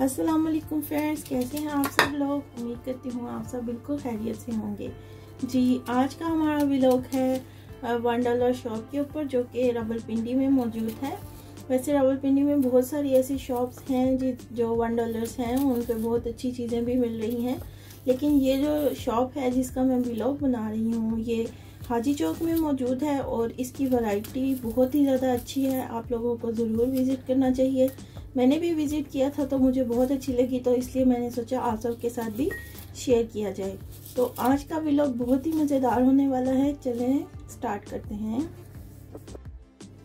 अस्सलाम वालेकुम फ्रेंड्स कैसे हैं आप सब लोग? उम्मीद करती हूँ आप सब बिल्कुल खैरियत से होंगे। जी, आज का हमारा व्लॉग है वन डॉलर शॉप के ऊपर, जो कि रावलपिंडी में मौजूद है। वैसे रावलपिंडी में बहुत सारी ऐसी शॉप्स हैं, जी, जो वन डॉलर्स हैं, उन पर बहुत अच्छी चीज़ें भी मिल रही हैं। लेकिन ये जो शॉप है, जिसका मैं व्लॉग बना रही हूँ, ये हाजी चौक में मौजूद है, और इसकी वैरायटी बहुत ही ज़्यादा अच्छी है। आप लोगों को ज़रूर विज़िट करना चाहिए। मैंने भी विज़िट किया था तो मुझे बहुत अच्छी लगी तो इसलिए मैंने सोचा आप सब के साथ भी शेयर किया जाए। तो आज का व्लॉग बहुत ही मज़ेदार होने वाला है। चलें स्टार्ट करते हैं।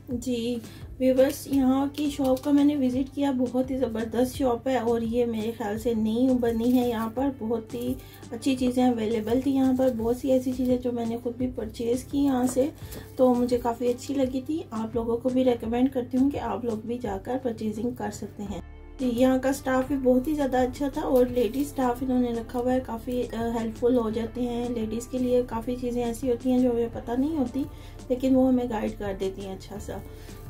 जी व्यूवर्स यहाँ की शॉप का मैंने विज़िट किया, बहुत ही ज़बरदस्त शॉप है और ये मेरे ख्याल से नई बनी है यहाँ पर। बहुत ही अच्छी चीज़ें अवेलेबल थी यहाँ पर। बहुत सी ऐसी चीज़ें जो मैंने खुद भी परचेज़ की यहाँ से तो मुझे काफ़ी अच्छी लगी थी। आप लोगों को भी रेकमेंड करती हूँ कि आप लोग भी जाकर परचेजिंग कर सकते हैं। यहाँ का स्टाफ भी बहुत ही ज़्यादा अच्छा था और लेडीज़ स्टाफ इन्होंने रखा हुआ है, काफ़ी हेल्पफुल हो जाते हैं। लेडीज़ के लिए काफ़ी चीज़ें ऐसी होती हैं जो हमें पता नहीं होती, लेकिन वो हमें गाइड कर देती हैं अच्छा सा।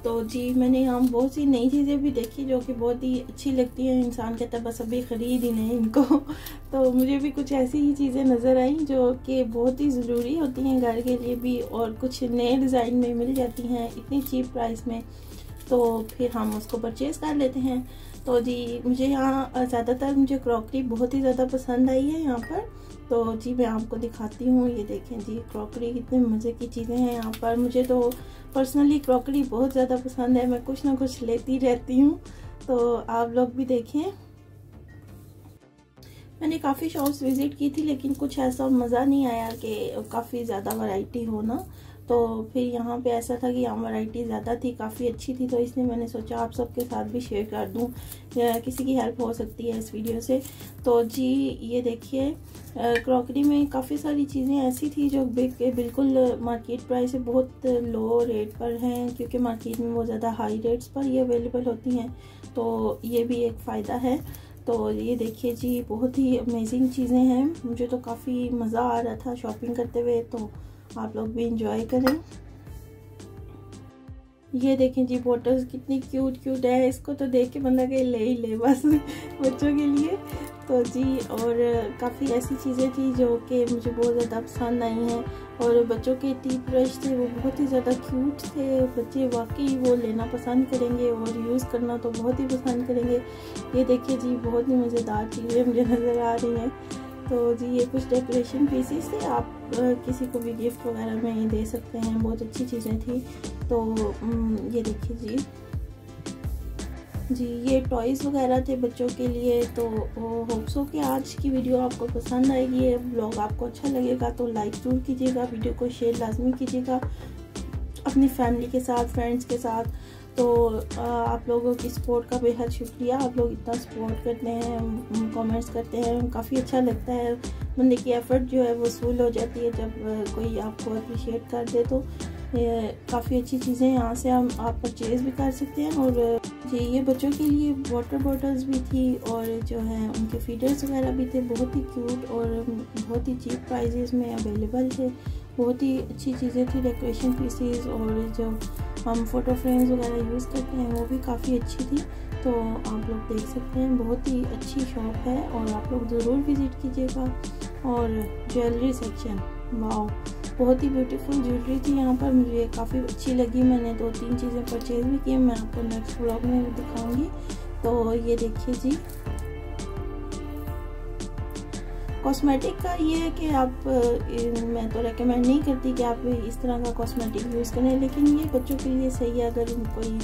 तो जी, मैंने यहाँ बहुत सी नई चीज़ें भी देखी जो कि बहुत ही अच्छी लगती हैं। इंसान कहता है, बस अभी ख़रीद ही नहीं इनको। तो मुझे भी कुछ ऐसी ही चीज़ें नज़र आई जो कि बहुत ही ज़रूरी होती हैं घर के लिए भी और कुछ नए डिज़ाइन में मिल जाती हैं इतनी चीप प्राइस में। तो फिर हम उसको परचेज़ कर लेते हैं। तो जी, मुझे यहाँ ज़्यादातर मुझे क्रॉकरी बहुत ही ज़्यादा पसंद आई है यहाँ पर। तो जी, मैं आपको दिखाती हूँ, ये देखें जी क्रॉकरी कितने मज़े की चीज़ें हैं यहाँ पर। मुझे तो पर्सनली क्रॉकरी बहुत ज़्यादा पसंद है, मैं कुछ ना कुछ लेती रहती हूँ। तो आप लोग भी देखें। मैंने काफ़ी शॉप्स विज़िट की थी, लेकिन कुछ ऐसा मज़ा नहीं आया कि काफ़ी ज़्यादा वैरायटी हो ना। तो फिर यहाँ पे ऐसा था कि यहाँ वैरायटी ज़्यादा थी, काफ़ी अच्छी थी तो इसलिए मैंने सोचा आप सबके साथ भी शेयर कर दूँ किसी की हेल्प हो सकती है इस वीडियो से। तो जी, ये देखिए क्रॉकरी में काफ़ी सारी चीज़ें ऐसी थी जो बिल्कुल मार्केट प्राइस से बहुत लो रेट पर हैं, क्योंकि मार्केट में बहुत ज़्यादा हाई रेट्स पर ये अवेलेबल होती हैं तो ये भी एक फ़ायदा है। तो ये देखिए जी, बहुत ही अमेजिंग चीज़ें हैं, मुझे तो काफ़ी मज़ा आ रहा था शॉपिंग करते हुए तो आप लोग भी इंजॉय करें। ये देखें जी बोटल्स कितनी क्यूट क्यूट है। इसको तो देख के बंदा के ले ही ले बस बच्चों के लिए। तो जी, और काफ़ी ऐसी चीज़ें थी जो कि मुझे बहुत ज़्यादा पसंद आई हैं। और बच्चों के टी ब्रश थे, वो बहुत ही ज़्यादा क्यूट थे। बच्चे वाकई वो लेना पसंद करेंगे और यूज़ करना तो बहुत ही पसंद करेंगे। ये देखिए जी, बहुत ही मज़ेदार चीज़ें मुझे नज़र आ रही हैं। तो जी, ये कुछ डेकोरेशन पीसीस थे। आप किसी को भी गिफ्ट वगैरह में दे सकते हैं, बहुत अच्छी चीज़ें थी। तो ये देखिए जी। जी, ये टॉयज़ वगैरह थे बच्चों के लिए तो होप्सो कि आज की वीडियो आपको पसंद आएगी, ये ब्लॉग आपको अच्छा लगेगा तो लाइक ज़रूर कीजिएगा वीडियो को शेयर लाजमी कीजिएगा, अपनी फैमिली के साथ फ्रेंड्स के साथ। तो आप लोगों की सपोर्ट का बेहद शुक्रिया। आप लोग इतना सपोर्ट करते हैं कमेंट्स करते हैं, काफ़ी अच्छा लगता है। बंदे की एफ़र्ट जो है वसूल हो जाती है जब कोई आपको अप्रिशिएट कर दे तो काफ़ी अच्छी चीज़ें यहाँ से हम, आप परचेज़ भी कर सकते हैं और जी ये बच्चों के लिए वाटर बॉटल्स भी थी और जो है उनके फीडर्स वगैरह भी थे, बहुत ही क्यूट और बहुत ही चीप प्राइजेस में अवेलेबल थे। बहुत ही अच्छी चीज़ें थी डेकोरेशन पीसीज और जो हम फ़ोटो फ्रेम्स वगैरह यूज़ करते हैं वो भी काफ़ी अच्छी थी। तो आप लोग देख सकते हैं, बहुत ही अच्छी शॉप है और आप लोग ज़रूर विज़िट कीजिएगा। और ज्वेलरी सेक्शन वाओ बहुत ही ब्यूटीफुल ज्वेलरी थी यहाँ पर। मुझे काफ़ी अच्छी लगी। मैंने दो तीन चीज़ें परचेज़ भी की मैं आपको नेक्स्ट ब्लॉग में भी दिखाऊँगी। तो ये देखिए जी। कॉस्मेटिक का ये है कि आप मैं तो रेकमेंड नहीं करती कि आप इस तरह का कॉस्मेटिक यूज़ करें, लेकिन ये बच्चों के लिए सही है। अगर कोई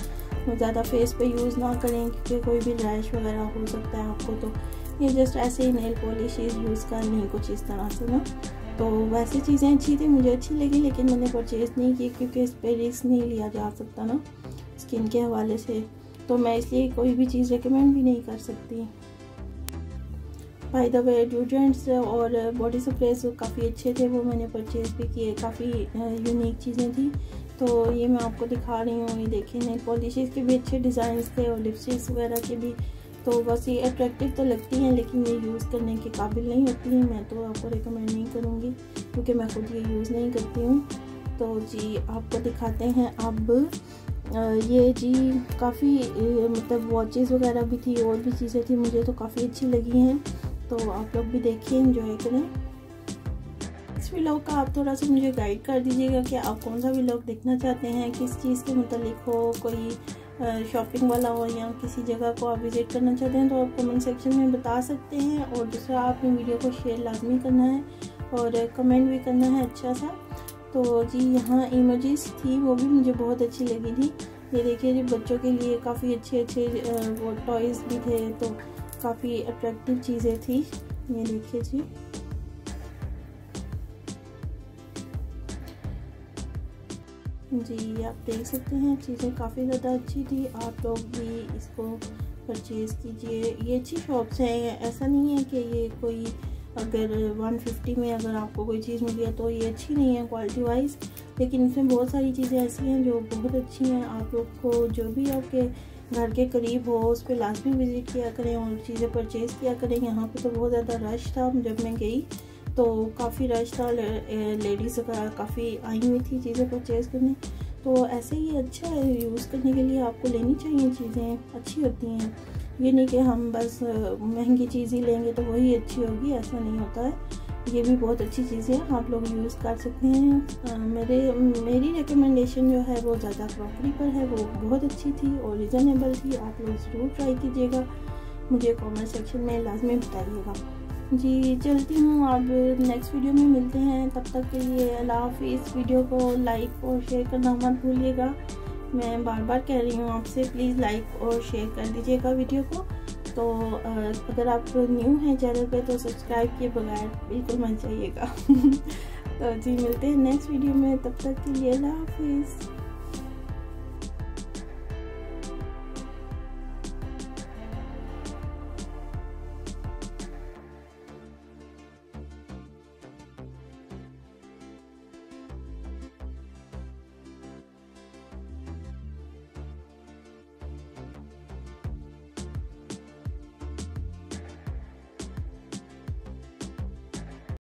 ज़्यादा फेस पे यूज़ ना करें, क्योंकि कोई भी रैश वगैरह हो सकता है आपको तो ये जस्ट ऐसे ही नेल पॉलिश यूज़ करनी है कुछ इस तरह से ना। तो वैसे चीज़ें अच्छी थी मुझे अच्छी लगी लेकिन मैंने परचेज़ नहीं की क्योंकि इस पर रिस्क नहीं लिया जा सकता ना स्किन के हवाले से। तो मैं इसलिए कोई भी चीज़ रिकमेंड भी नहीं कर सकती। बाय द वे डिओड्रेंट्स और बॉडी स्प्रेस काफ़ी अच्छे थे, वो मैंने परचेज़ भी किए, काफ़ी यूनिक चीज़ें थी। तो ये मैं आपको दिखा रही हूँ, ये देखिए नेल पॉलिश के भी अच्छे डिज़ाइन थे और लिपस्टिक्स वगैरह के भी तो बस ये अट्रैक्टिव तो लगती हैं, लेकिन ये यूज़ करने के काबिल नहीं होती हैं। मैं तो आपको रिकमेंड नहीं करूँगी, क्योंकि मैं खुद ये यूज़ नहीं करती हूँ। तो जी, आपको दिखाते हैं अब ये जी काफ़ी मतलब वॉचेस वगैरह भी थी, और भी चीज़ें थी, मुझे तो काफ़ी अच्छी लगी हैं। तो आप लोग भी देखिए इंजॉय करें। इस व्लॉग का आप थोड़ा सा मुझे गाइड कर दीजिएगा कि आप कौन सा व्लॉग देखना चाहते हैं, किस चीज़ के मतलब हो कोई शॉपिंग वाला हो या किसी जगह को आप विज़िट करना चाहते हैं तो आप कमेंट सेक्शन में बता सकते हैं। और दूसरा, आपने वीडियो को शेयर लाजमी करना है और कमेंट भी करना है अच्छा सा। तो जी, यहाँ इमोजीज थी, वो भी मुझे बहुत अच्छी लगी थी। ये देखिए जी, बच्चों के लिए काफ़ी अच्छे अच्छे वो टॉयज़ भी थे तो काफ़ी अट्रैक्टिव चीज़ें थी। ये देखिए जी। जी, आप देख सकते हैं, चीज़ें काफ़ी ज़्यादा अच्छी थी। आप लोग भी इसको परचेज़ कीजिए। ये अच्छी शॉप्स हैं, ऐसा नहीं है कि ये कोई अगर 150 में अगर आपको कोई चीज़ मिली है तो ये अच्छी नहीं है क्वालिटी वाइज लेकिन इसमें बहुत सारी चीज़ें ऐसी हैं जो बहुत अच्छी हैं। आप लोग को जो भी आपके घर के करीब हो, उस पर लाजमी विज़िट किया करें और चीज़ें परचेज़ किया करें। यहाँ पे तो बहुत ज़्यादा रश था जब मैं गई तो काफ़ी रश था लेडीज़ काफ़ी आई हुई थी चीज़ें परचेज़ करने। तो ऐसे ही अच्छा है यूज़ करने के लिए आपको लेनी चाहिए चीज़ें, अच्छी होती हैं। ये नहीं कि हम बस महँगी चीज़ ही लेंगे तो वही अच्छी होगी, ऐसा नहीं होता है। ये भी बहुत अच्छी चीज़ है, आप लोग यूज़ कर सकते हैं। मेरे, मेरी रिकमेंडेशन जो है, वो ज़्यादा क्रॉकरी पर है, वो बहुत अच्छी थी और रिजनेबल थी। आप लोग ज़रूर ट्राई कीजिएगा। मुझे कमेंट सेक्शन में लाजमी बताइएगा। जी, चलती हूँ। अब नेक्स्ट वीडियो में मिलते हैं। तब तक के लिए अल्लाह हाफिज़। वीडियो को लाइक और शेयर करना मत भूलिएगा। मैं बार बार कह रही हूँ आपसे प्लीज़ लाइक और शेयर कर दीजिएगा वीडियो को। तो अगर आप न्यू हैं चैनल पे तो सब्सक्राइब किए बगैर बिल्कुल मत जाइएगा। तो जी, मिलते हैं नेक्स्ट वीडियो में। तब तक के लिए अल्लाह हाफिज़।